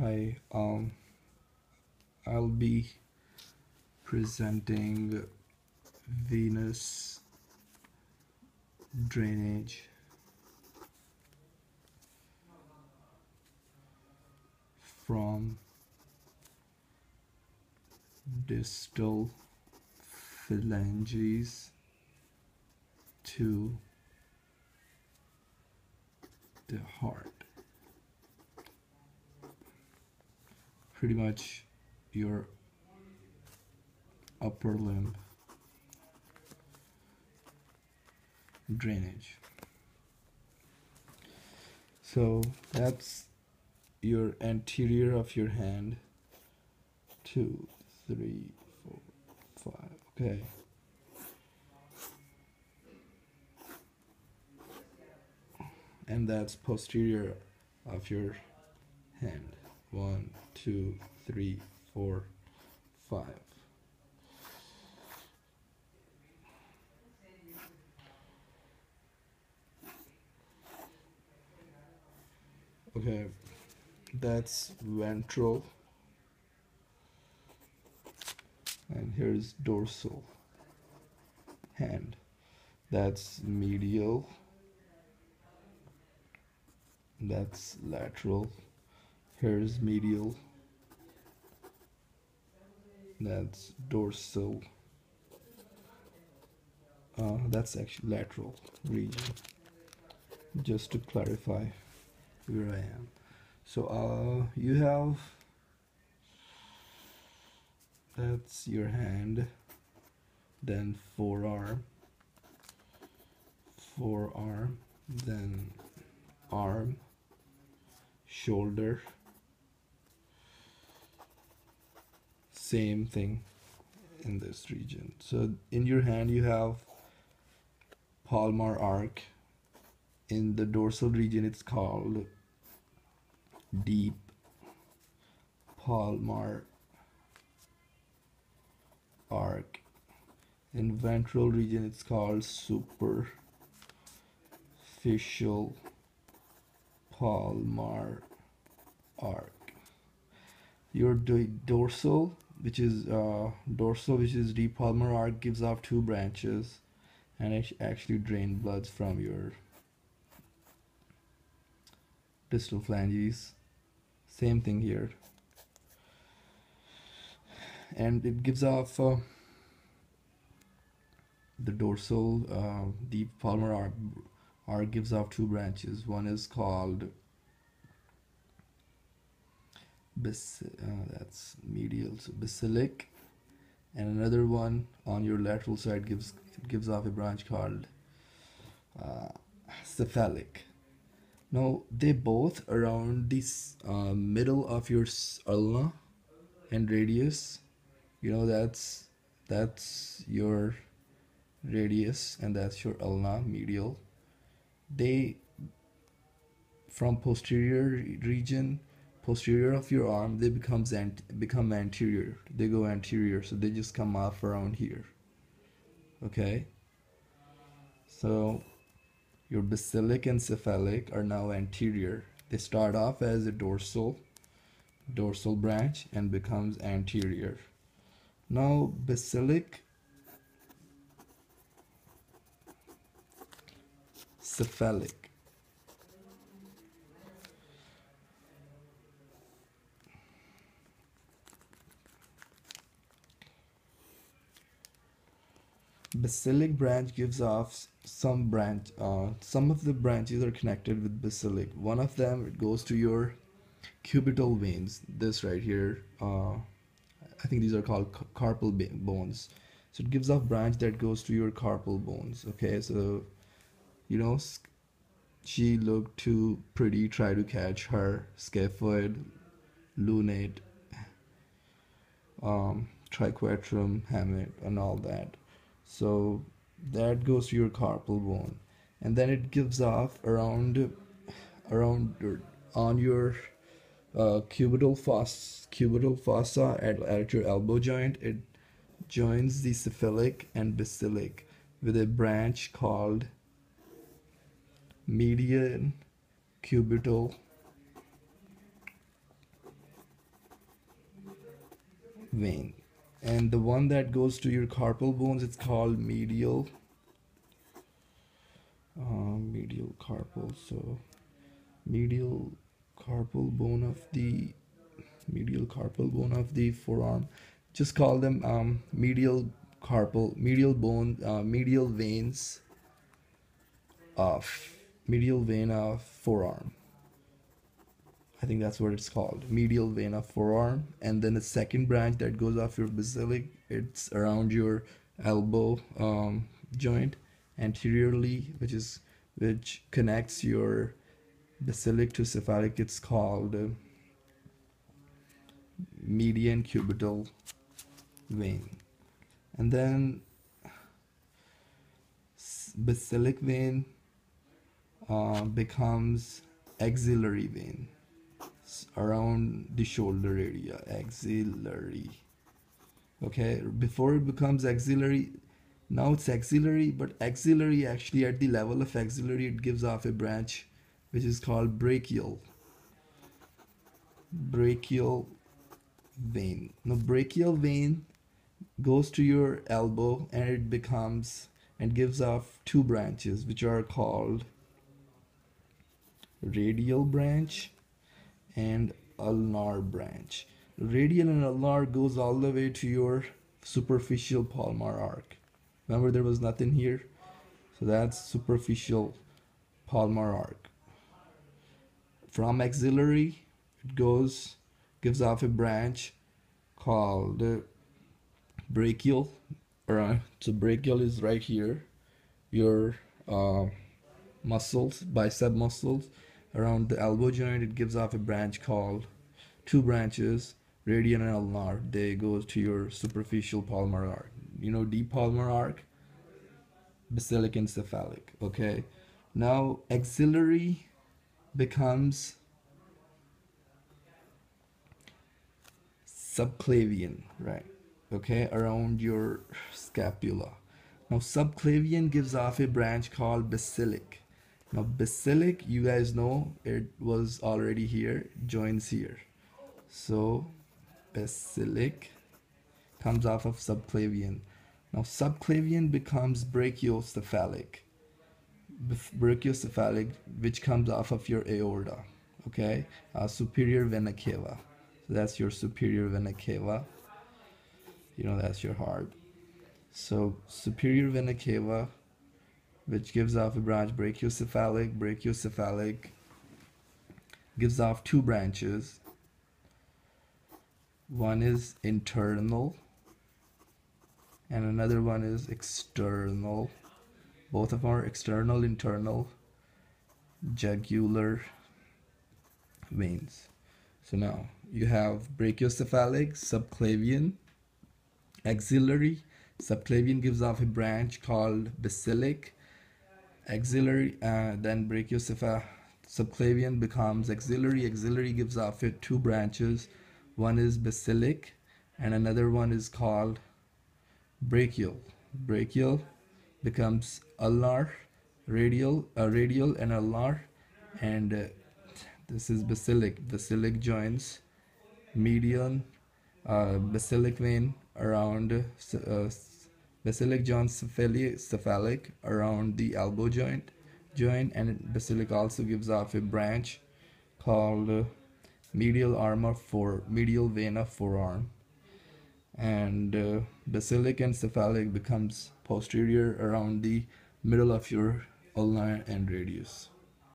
Hi, um, I'll be presenting venous drainage from distal phalanges to the heart. Pretty much your upper limb drainage. So that's your anterior of your hand. Two, three, four, five. Okay. And that's posterior of your hand. One, two, three, four, five. Okay, that's ventral. And here's dorsal hand. That's medial. That's lateral. Here's medial. That's dorsal. Uh, that's actually lateral region. Just to clarify where I am. So uh, you have that's your hand, then forearm, forearm, then arm, shoulder, same thing in this region. So in your hand you have palmar arc. In the dorsal region it's called deep palmar arc. In ventral region it's called superficial palmar arc. Your dorsal which is uh, dorsal which is deep palmar arc gives off two branches and it actually drain bloods from your distal phalanges. Same thing here. And it gives off uh, the dorsal uh, deep palmar arc, arc gives off two branches. One is called bis uh, that's medial so basilic. And another one on your lateral side gives gives off a branch called uh, cephalic. Now they both around this uh, middle of your ulna and radius. You know that's that's your radius and that's your ulna medial. They from posterior region posterior of your arm they becomes ant become anterior they go anterior so they just come off around here okay so your basilic and cephalic are now anterior. They start off as a dorsal, dorsal branch and becomes anterior. Now basilic, cephalic. Basilic branch gives off some branch uh, some of the branches are connected with basilic. One of them it goes to your cubital veins. This right here uh, I think these are called carpal bones. So it gives off branch that goes to your carpal bones okay? So you know she looked too pretty try to catch her scaphoid lunate um, triquetrum hamate and all that so that goes to your carpal bone. And then it gives off around around on your uh, cubital fossa cubital fossa at, at your elbow joint it joins the cephalic and basilic with a branch called median cubital vein and the one that goes to your carpal bones it's called medial uh, medial carpal so medial carpal bone of the medial carpal bone of the forearm. Just call them um, medial carpal medial bone uh, medial veins of medial vein of forearm I think that's what it's called. Medial vein of forearm. And then the second branch that goes off your basilic it's around your elbow um, joint anteriorly which is which connects your basilic to cephalic. It's called uh, median cubital vein. And then basilic vein uh, becomes axillary vein around the shoulder area axillary. Okay before it becomes axillary now it's axillary but axillary actually at the level of axillary it gives off a branch which is called brachial brachial vein. Now brachial vein goes to your elbow and it becomes and gives off two branches which are called radial branch and ulnar branch. Radial and ulnar goes all the way to your superficial palmar arc. Remember there was nothing here? So that's superficial palmar arc. From axillary, it goes, gives off a branch called uh, brachial. Or, so brachial is right here. Your uh, muscles, bicep muscles around the elbow joint it gives off a branch called two branches radial and ulnar they go to your superficial palmar arc. You know deep palmar arc? Basilic and cephalic okay? Now axillary becomes subclavian right okay? Around your scapula. Now subclavian gives off a branch called basilic now basilic, you guys know it was already here, joins here. So basilic comes off of subclavian. Now subclavian becomes brachiocephalic. Brachiocephalic, which comes off of your aorta. Okay, uh, superior vena cava. So that's your superior vena cava. You know that's your heart. So superior vena cava which gives off a branch brachiocephalic brachiocephalic gives off two branches. One is internal and another one is external. Both of them are external internal jugular veins. So now you have brachiocephalic subclavian axillary. Subclavian gives off a branch called basilic axillary uh, then brachiocepha subclavian becomes axillary axillary gives off it two branches. One is basilic and another one is called brachial. Brachial becomes ulnar radial uh, radial and ulnar and uh, this is basilic. Basilic joins median uh, basilic vein around uh, basilic joins cephalic around the elbow joint joint and basilic also gives off a branch called uh, medial arm of for medial vein of forearm. And uh, basilic and cephalic becomes posterior around the middle of your ulnar and radius